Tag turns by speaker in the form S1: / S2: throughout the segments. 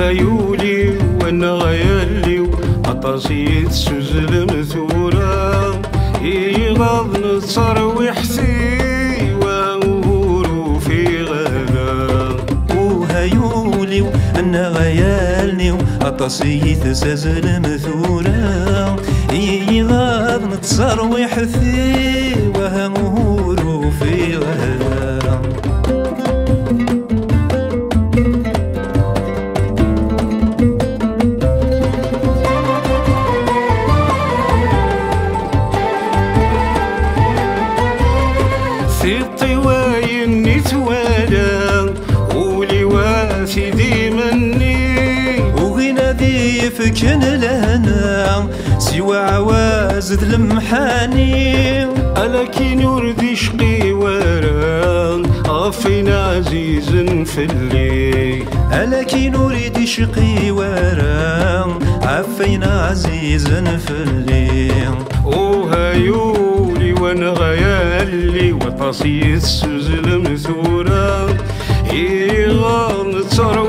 S1: وهيولي وأنا غيالي عطاسي تسوزل مثورة يغض نصر ويحسي وأمور في غلا.
S2: وهيولي وأنا غيالي عطاسي تسوزل مثورة يغض نتصر ويحثي وهمهور فكن لهنا سوى عوازد المحاني.
S1: ألا كي نردي شقي وران غفينا عزيز في الليل.
S2: كي نريد شقي ورا عفينا عزيزا في الليل.
S1: وهيولي وأنا غيالي وطاسي السوزل مثورة يغان تروح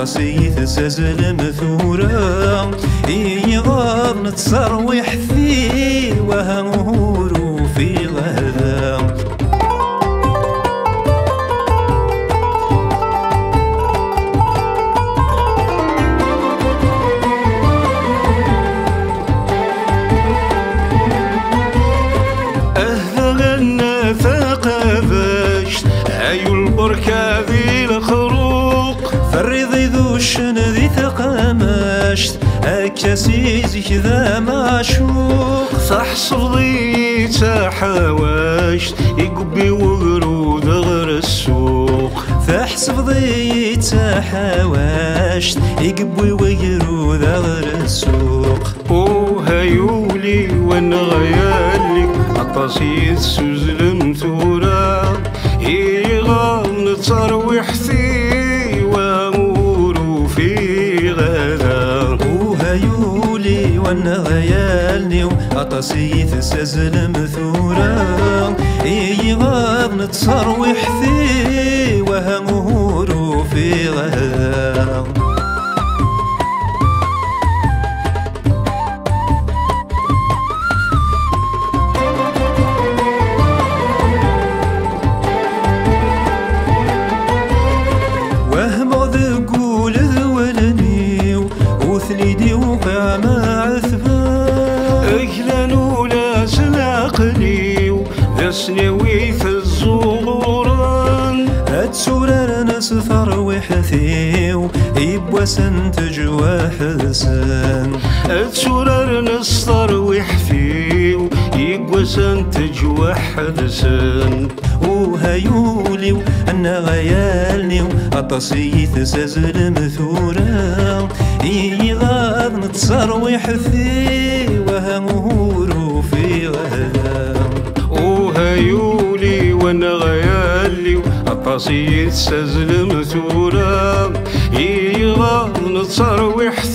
S2: عطاسي تسازل مثورة يغار نتصروح فيه وهمهور فرضي ذو الشن ذي ثقامشت أكاسيزي كذا معشوق.
S1: صح صدي تحاوشت يقبي وقرود غير السوق.
S2: فحسب ضيت حواشت يقبوي ويرو ذغر السوق.
S1: وهيولي وأنا غيالي عطاسي السوزل مثورة
S2: وهيولي وأنا غيالني وعطاسي تسازل مثورة يغاب نتصروح ثي وهمهور في غدا وهم ذقول ذولني وقع مع ناس ثروي حثيو يبوى سنتج واحد سن
S1: اتسرر نصطر ويحفيو يقوى سنتج وحد سن
S2: وهيولي أنا غيالني أطسي تسازل مثورة يغاض نتصروي حثي وهمهور
S1: تسزل مثورة يغض نتصر ويحسن